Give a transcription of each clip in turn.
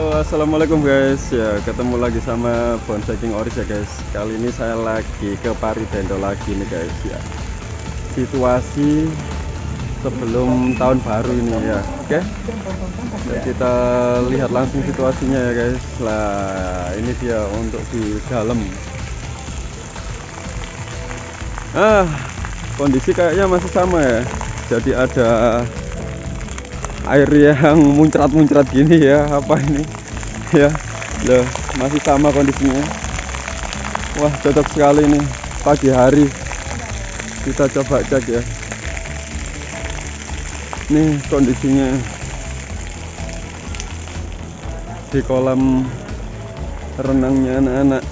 Assalamualaikum guys. Ya ketemu lagi sama Bonsai King Oris ya guys. Kali ini saya lagi ke Paridendo lagi nih guys ya. Situasi sebelum tahun baru ini ya. Oke? Ya, kita lihat langsung situasinya ya guys. Lah ini dia untuk di dalam. Ah kondisi kayaknya masih sama ya. Jadi ada air yang muncrat-muncrat gini ya apa ini? Ya loh masih sama kondisinya. Wah cocok sekali nih pagi hari. Kita coba cek ya. Nih kondisinya. Di kolam renangnya anak-anak.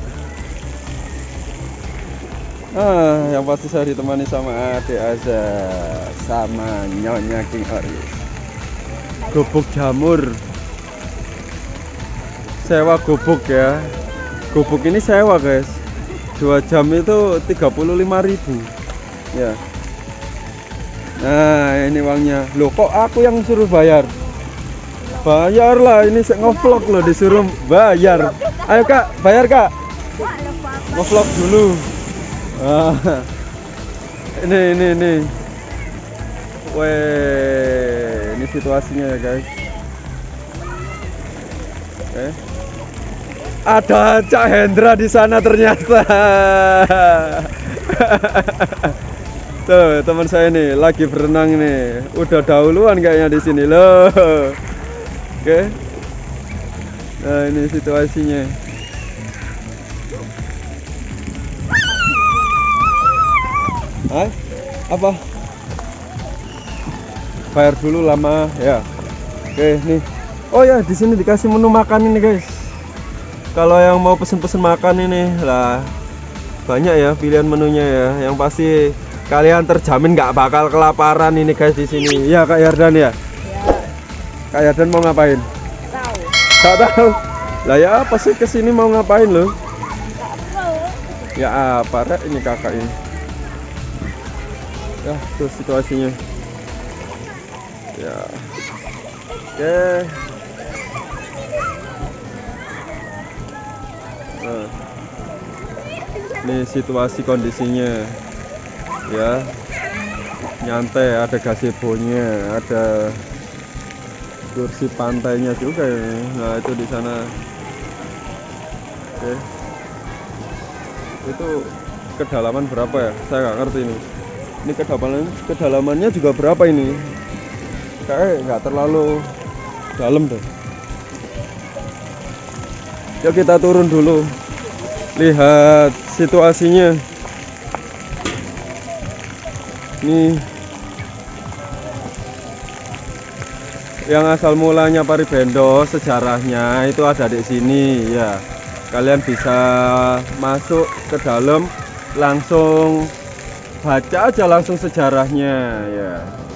Ah yang pasti saya ditemani sama adik aja sama nyonya King Ori gubuk jamur. Sewa gubuk ya. Gubuk ini sewa guys. Dua jam itu 35.000 ya. Nah ini uangnya. Loh kok aku yang suruh bayar? Bayar lah ini saya ngevlog loh disuruh bayar. Ayo kak bayar kak. Ngevlog dulu. Ah. ini ini ini. Weh, ini situasinya ya guys Oke ada Cak Hendra di sana ternyata. Tuh, teman saya nih lagi berenang nih. Udah dahuluan kayaknya di sini loh. Oke. Nah, ini situasinya. Hah? Apa? Bayar dulu lama ya. Oke, nih. Oh ya, di sini dikasih menu makan ini, guys. Kalau yang mau pesen-pesen makan ini lah banyak ya pilihan menunya ya. Yang pasti kalian terjamin nggak bakal kelaparan ini guys di sini. Ya Kak Yardan ya, ya. Kak Yardan mau ngapain? Tahu Gak tahu. Lah ya apa sih ke sini mau ngapain loh? Ya apa rek ini kakak ini? Ya tuh situasinya ya. Oke. Nah, ini situasi kondisinya. Ya. Nyantai ada gazebo-nya ada kursi pantainya juga ya. nah itu di sana. Oke. Itu kedalaman berapa ya? Saya nggak ngerti ini. Ini kedalaman kedalamannya juga berapa ini kayak nggak terlalu dalam deh. Yuk kita turun dulu. Lihat situasinya. Nih Yang asal mulanya Paribendo sejarahnya itu ada di sini ya. Kalian bisa masuk ke dalam langsung baca aja langsung sejarahnya ya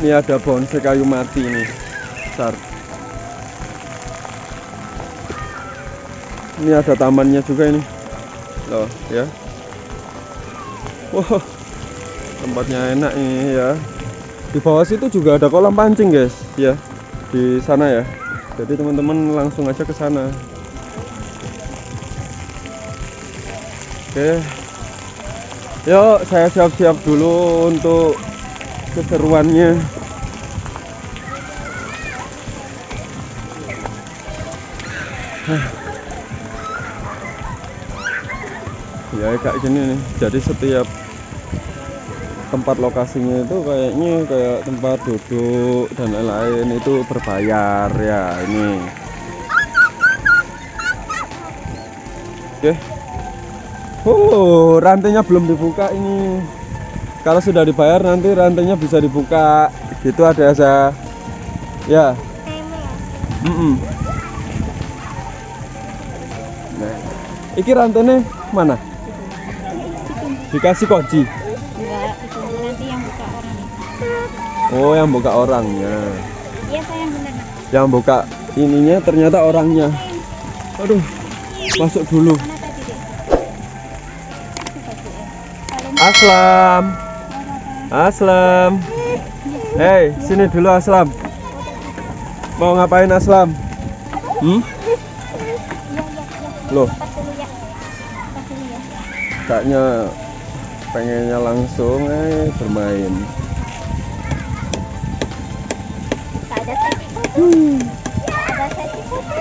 ini ada bonsai kayu mati nih besar ini ada tamannya juga ini. Loh ya. Wow tempatnya enak ini ya. Di bawah situ juga ada kolam pancing guys. Ya di sana ya. Jadi teman-teman langsung aja ke sana. Oke. Yuk saya siap-siap dulu untuk keseruannya. Ya kayak gini nih. Jadi setiap tempat lokasinya itu kayaknya kayak tempat duduk dan lain-lain itu berbayar. Ya ini. Oke. Oh rantainya belum dibuka ini kalau sudah dibayar nanti rantainya bisa dibuka. Gitu ada saya ya. Mm -mm. nah iki rantainya mana? Dikasih kunci. Enggak nanti yang buka orang oh yang buka orangnya. Iya bener yang buka ininya ternyata orangnya. Aduh masuk dulu. Aslam Aslam Hei sini dulu Aslam mau ngapain Aslam Hmm? Loh, ya. Ya. kayaknya pengennya langsung eh bermain. Foto.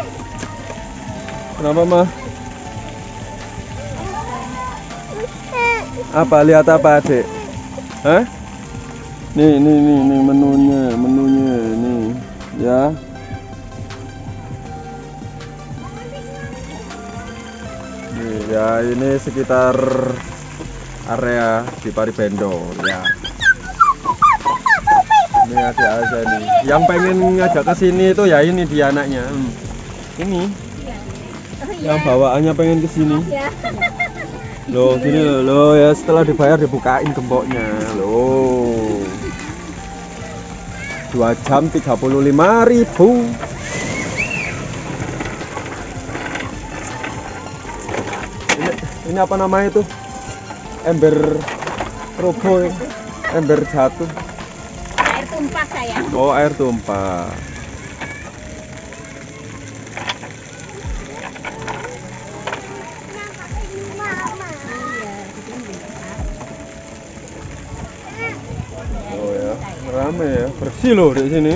Kenapa mah? Apa lihat apa adik? Hah? Nih, nih, nih, nih menunya, menunya, nih, ya. Nih, ya ini sekitar area di Paribendo, ya. Ini ada aja nih. Yang pengen ngajak ke sini itu ya ini dia anaknya. Hmm. Ini Oh yang bawaannya pengen ke sini. Ya. Loh, gini loh, loh ya setelah dibayar dibukain gemboknya. Loh. 2 jam 35 ribu. Ini, ini apa namanya itu? Ember robo, ember jatuh. Air tumpah saya. Oh, air tumpah. Bersih loh di sini.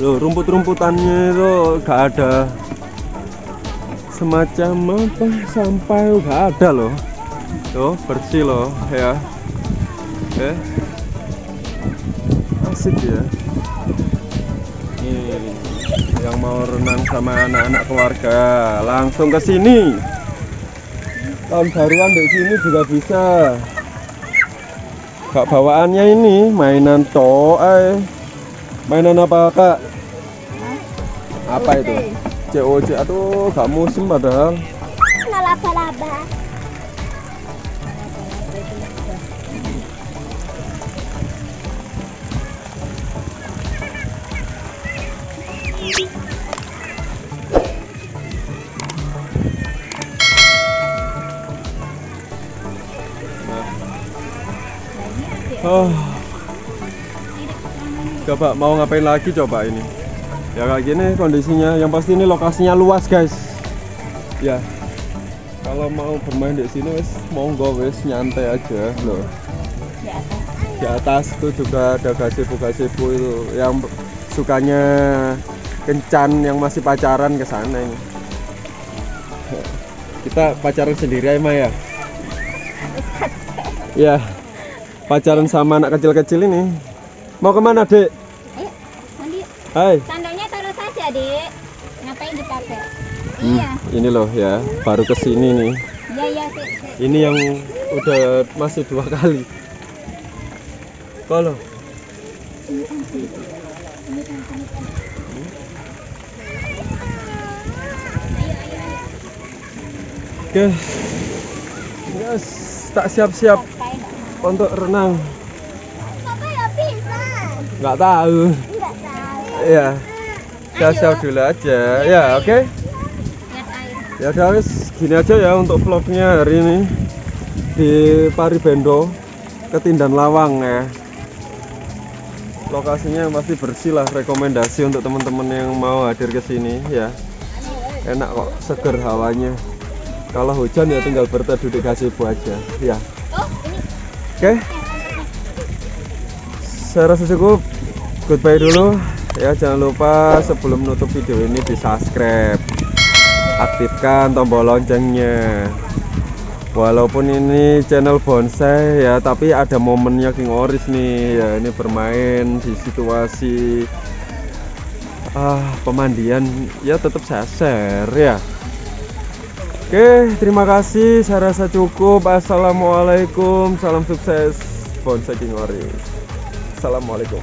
Loh, rumput-rumputannya itu gak ada semacam apa sampai gak ada loh. Tuh, bersih loh ya. Eh. Asik ya. Nih, yang mau renang sama anak-anak keluarga langsung ke sini. Tahun baruan di sini juga bisa. Kak bawaannya ini mainan eh. Mainan apa kak? Apa itu? COC, gak musim padahal. Nah, laba-laba. Oh. Coba mau ngapain lagi coba ini? Ya kayak gini kondisinya. Yang pasti ini lokasinya luas guys. Ya. Kalau mau bermain di sini wes monggo wes nyantai aja loh. Di atas. Di atas tuh juga ada gazebo-gazebo itu yang sukanya kencan yang masih pacaran ke sana ini. Kita pacaran sendiri aja Maya. Ya. Pacaran sama anak kecil-kecil ini. Mau ke mana, Dek? Ayo, mandi. Hai. Sandalnya taruh saja, Dek. Ngapain dipakai? Hmm, Iya. ini loh ya, baru ke sini nih. Iya, iya, Sik. Ini yang udah masih dua kali. Kalau oke, yes, tak siap-siap. Untuk renang. Papa ya bisa. Nggak tahu. Enggak tahu. Iya, siap-siap dulu aja. Ya, oke. Ya wis gini aja ya untuk vlognya hari ini di Paribendo Ketindan Lawang ya. Lokasinya masih bersih lah rekomendasi untuk teman-teman yang mau hadir ke sini ya. Enak kok, seger hawanya. Kalau hujan ya tinggal berteduh di gazebo aja ya. Oke. Saya rasa cukup. Goodbye dulu. Ya jangan lupa sebelum menutup video ini di subscribe aktifkan tombol loncengnya walaupun ini channel bonsai ya tapi ada momennya King Oris nih ya ini bermain di situasi ah pemandian ya tetap saya share ya oke terima kasih. Saya rasa cukup. Assalamualaikum. Salam sukses. Bonsai King Oris assalamualaikum